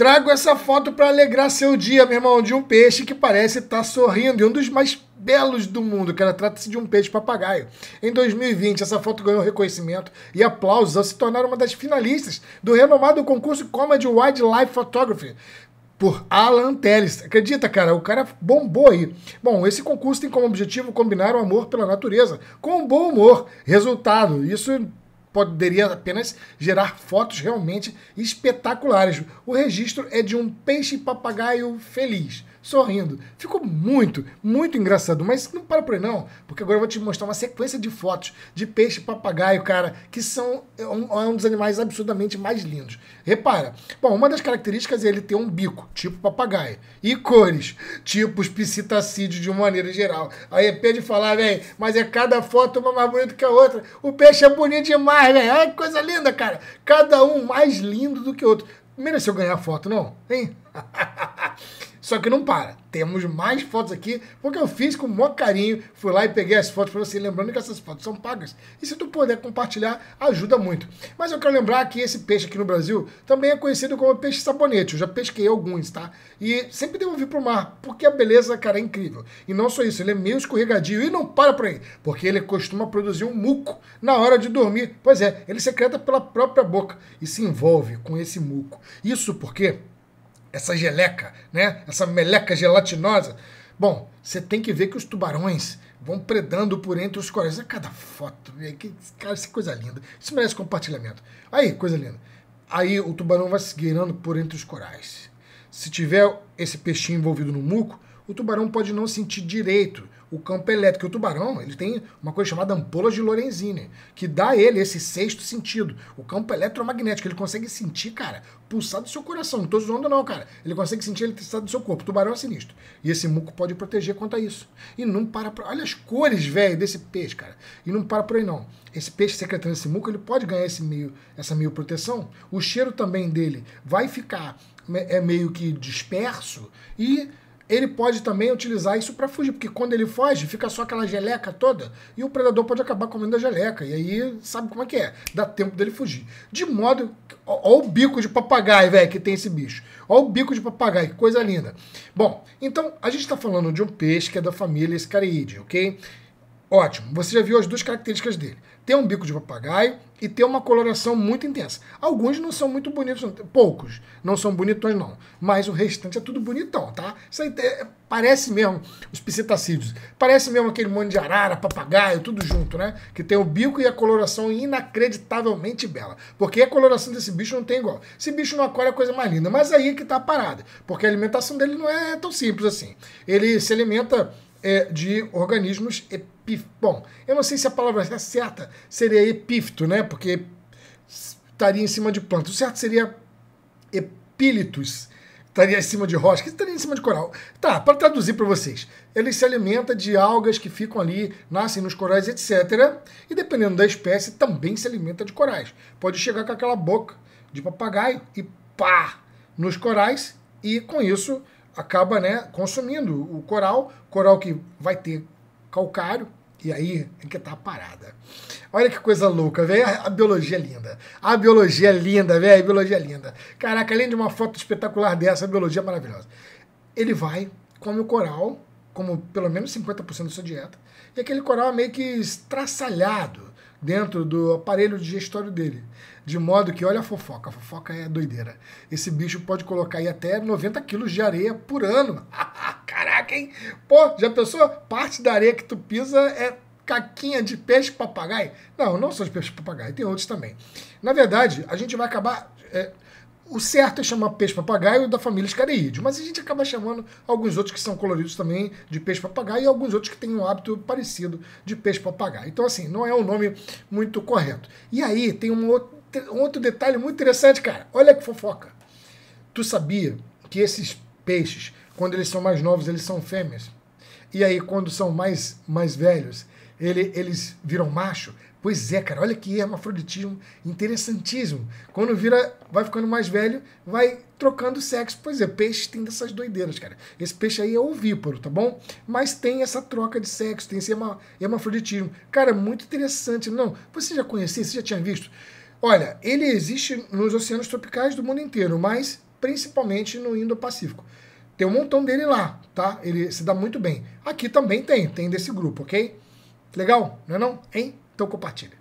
Trago essa foto para alegrar seu dia, meu irmão, de um peixe que parece estar tá sorrindo. E um dos mais belos do mundo, cara. Trata-se de um peixe papagaio. Em 2020, essa foto ganhou reconhecimento e aplausos ao se tornar uma das finalistas do renomado concurso Comedy Wildlife Photography por Alan Telles. Acredita, cara, o cara bombou aí. Bom, esse concurso tem como objetivo combinar o amor pela natureza com um bom humor. Resultado, isso poderia apenas gerar fotos realmente espetaculares. O registro é de um peixe papagaio feliz sorrindo. Ficou muito, muito engraçado. Mas não para por aí não, porque agora eu vou te mostrar uma sequência de fotos de peixe papagaio, cara, que são é um, é um dos animais absurdamente mais lindos. Repara, bom, uma das características é ele ter um bico, tipo papagaio, e cores, tipo os psitacídeos de uma maneira geral. Aí é pé de falar, velho, mas é cada foto uma mais bonita que a outra. O peixe é bonito demais, velho. Olha que coisa linda, cara. Cada um mais lindo do que o outro. Mereceu ganhar foto, não? Hein? Só que não para. Temos mais fotos aqui, porque eu fiz com o maior carinho. Fui lá e peguei as fotos para você, lembrando que essas fotos são pagas. E se tu puder compartilhar, ajuda muito. Mas eu quero lembrar que esse peixe aqui no Brasil também é conhecido como peixe sabonete. Eu já pesquei alguns, tá? E sempre devo vir pro mar, porque a beleza, cara, é incrível. E não só isso, ele é meio escorregadio e não para por aí, porque ele costuma produzir um muco na hora de dormir. Pois é, ele secreta pela própria boca e se envolve com esse muco. Isso porque essa geleca, né? Essa meleca gelatinosa. Bom, você tem que ver que os tubarões vão predando por entre os corais. É cada foto, que, cara, isso é coisa linda. Isso merece compartilhamento. Aí, coisa linda. Aí o tubarão vai se guiando por entre os corais. Se tiver esse peixinho envolvido no muco, o tubarão pode não sentir direito o campo elétrico. O tubarão ele tem uma coisa chamada ampola de Lorenzini, que dá a ele esse sexto sentido, o campo eletromagnético. Ele consegue sentir, cara, pulsar do seu coração. Não tô zoando, não, cara. Ele consegue sentir a eletricidade do seu corpo. O tubarão é sinistro. E esse muco pode proteger quanto a isso. E não para. Pra... Olha as cores, velho, desse peixe, cara. E não para por aí, não. Esse peixe secretando esse muco, ele pode ganhar esse meio, essa meio proteção. O cheiro também dele vai ficar é meio que disperso e ele pode também utilizar isso para fugir, porque quando ele foge, fica só aquela geleca toda e o predador pode acabar comendo a geleca. E aí, sabe como é que é? Dá tempo dele fugir. De modo. Olha o bico de papagaio, velho, que tem esse bicho. Olha o bico de papagaio, que coisa linda. Bom, então a gente está falando de um peixe que é da família Scariidae, ok? Ótimo, você já viu as duas características dele. Tem um bico de papagaio e tem uma coloração muito intensa. Alguns não são muito bonitos, poucos não são bonitões não, mas o restante é tudo bonitão, tá? Isso aí é, parece mesmo os psitacídeos, parece mesmo aquele monte de arara, papagaio, tudo junto, né? Que tem o bico e a coloração inacreditavelmente bela. Porque a coloração desse bicho não tem igual. Esse bicho no aquário é a coisa mais linda, mas aí é que tá a parada, porque a alimentação dele não é tão simples assim. Ele se alimenta é, de organismos epífitos. Bom, eu não sei se a palavra certa seria epífito, né? Porque estaria em cima de plantas. O certo seria epílitos. Estaria em cima de rocha, estaria em cima de coral. Tá, para traduzir para vocês. Ele se alimenta de algas que ficam ali, nascem nos corais, etc. E dependendo da espécie, também se alimenta de corais. Pode chegar com aquela boca de papagaio e pá nos corais, e com isso acaba né, consumindo o coral, coral que vai ter calcário, e aí é que tá a parada. Olha que coisa louca, velho. A biologia é linda. A biologia é linda, velho. A biologia é linda. Caraca, além de uma foto espetacular dessa, a biologia é maravilhosa. Ele vai, come o coral, como pelo menos 50% da sua dieta, e aquele coral é meio que estraçalhado dentro do aparelho digestório dele. De modo que, olha a fofoca, a fofoca é doideira. Esse bicho pode colocar aí até 90 quilos de areia por ano. Caraca, hein? Pô, já pensou? Parte da areia que tu pisa é caquinha de peixe papagaio? Não, não só de peixe papagaio, tem outros também. Na verdade, a gente vai acabar. É, o certo é chamar peixe papagaio da família Escareídeo, mas a gente acaba chamando alguns outros que são coloridos também de peixe papagaio e alguns outros que têm um hábito parecido de peixe papagaio. Então, assim, não é um nome muito correto. E aí tem um outro, um outro detalhe muito interessante, cara. Olha que fofoca. Tu sabia que esses peixes, quando eles são mais novos, eles são fêmeas? E aí, quando são mais, mais velhos, ele, eles viram macho? Pois é, cara, olha que hermafroditismo interessantíssimo. Quando vira, vai ficando mais velho, vai trocando sexo. Pois é, peixe tem dessas doideiras, cara. Esse peixe aí é ovíparo, tá bom? Mas tem essa troca de sexo, tem esse hermafroditismo. Cara, muito interessante. Não, você já conhecia, você já tinha visto? Olha, ele existe nos oceanos tropicais do mundo inteiro, mas principalmente no Indo-Pacífico. Tem um montão dele lá, tá? Ele se dá muito bem. Aqui também tem, tem desse grupo, ok? Legal? Não é não? Hein? Então compartilha.